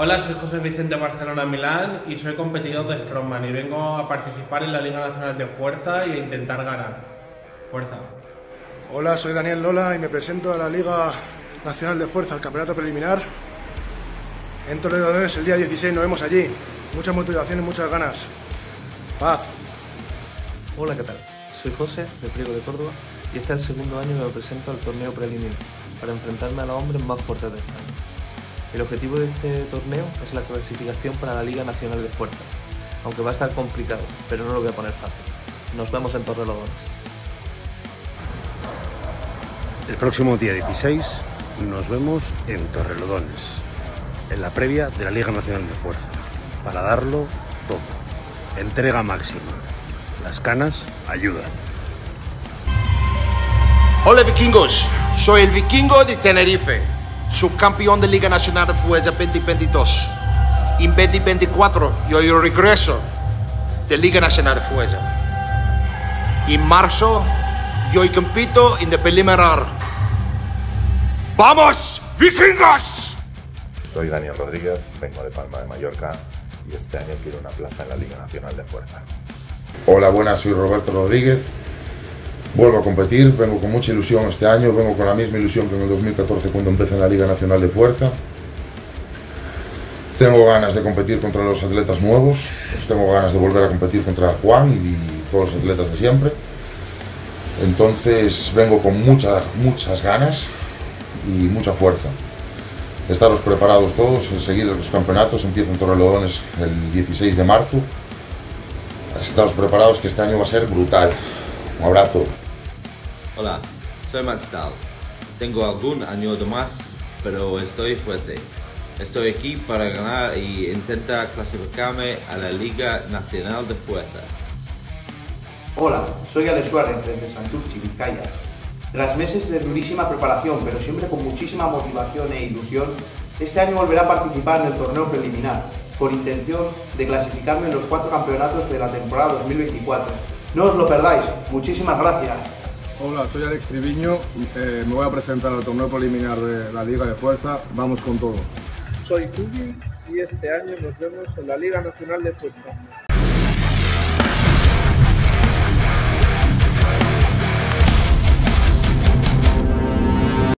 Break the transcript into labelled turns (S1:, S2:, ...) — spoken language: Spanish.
S1: Hola, soy José Vicente Barcelona Milán y soy competidor de Strongman y vengo a participar en la Liga Nacional de Fuerza y a intentar ganar. Fuerza.
S2: Hola, soy Daniel Lola y me presento a la Liga Nacional de Fuerza, al campeonato preliminar. En Toledo el día 16 nos vemos allí. Mucha motivación y muchas ganas. Paz.
S3: Hola, ¿qué tal? Soy José, de Pliego de Córdoba, y este es el segundo año que me presento al torneo preliminar para enfrentarme a los hombres más fuertes de España. El objetivo de este torneo es la clasificación para la Liga Nacional de Fuerza, aunque va a estar complicado, pero no lo voy a poner fácil. Nos vemos en Torrelodones.
S4: El próximo día 16 nos vemos en Torrelodones, en la previa de la Liga Nacional de Fuerza, para darlo todo. Entrega máxima. Las canas ayudan.
S5: Hola vikingos, soy el vikingo de Tenerife, subcampeón de Liga Nacional de Fuerza 2022. En 2024 yo regreso de Liga Nacional de Fuerza. En marzo yo compito en el preliminar. ¡Vamos, vikingos!
S6: Soy Daniel Rodríguez, vengo de Palma de Mallorca y este año quiero una plaza en la Liga Nacional de Fuerza.
S7: Hola, buenas, soy Roberto Rodríguez. Vuelvo a competir, vengo con mucha ilusión este año, vengo con la misma ilusión que en el 2014 cuando empecé en la Liga Nacional de Fuerza. Tengo ganas de competir contra los atletas nuevos, tengo ganas de volver a competir contra Juan y todos los atletas de siempre. Entonces vengo con muchas, muchas ganas y mucha fuerza. Estaros preparados todos, seguir los campeonatos, empiezan Torrelodones el 16 de marzo. Estaros preparados que este año va a ser brutal. Un abrazo.
S8: Hola, soy Max Dahl. Tengo algún año de más, pero estoy fuerte. Estoy aquí para ganar y intentar clasificarme a la Liga Nacional de Fuerza.
S9: Hola, soy Alex Suárez desde Santurchi, Vizcaya. Tras meses de durísima preparación, pero siempre con muchísima motivación e ilusión, este año volveré a participar en el torneo preliminar, con intención de clasificarme en los cuatro campeonatos de la temporada 2024. No os lo perdáis. Muchísimas gracias.
S2: Hola, soy Alex Triviño. eh, me voy a presentar al torneo preliminar de la Liga de Fuerza. Vamos con todo.
S10: Soy Tugi y este año nos vemos en la Liga Nacional de Fuerza.